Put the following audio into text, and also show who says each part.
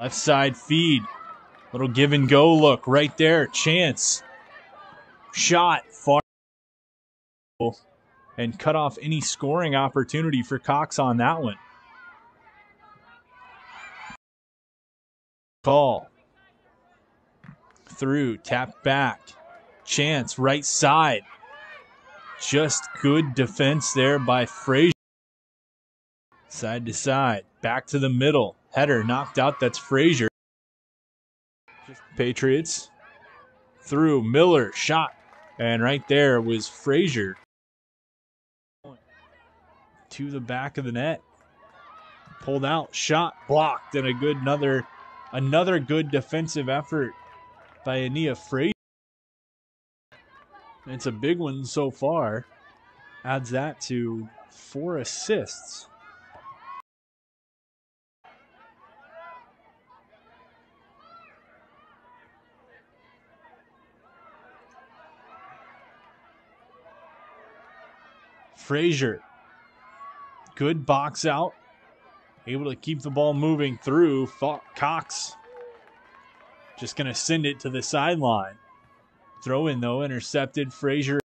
Speaker 1: Left side feed. Little give and go look right there. Chance. Shot far. And cut off any scoring opportunity for Cox on that one. Call. Through. Tap back. Chance right side. Just good defense there by Fraser. Side to side. Back to the middle. Header knocked out. That's Fraser. Patriots through Miller shot, and right there was Fraser to the back of the net. Pulled out, shot blocked, and a good another another good defensive effort by Aniyah Fraser. It's a big one so far. Adds that to four assists. Fraser. Good box out. Able to keep the ball moving through. Cox just going to send it to the sideline. Throw in, though, intercepted. Fraser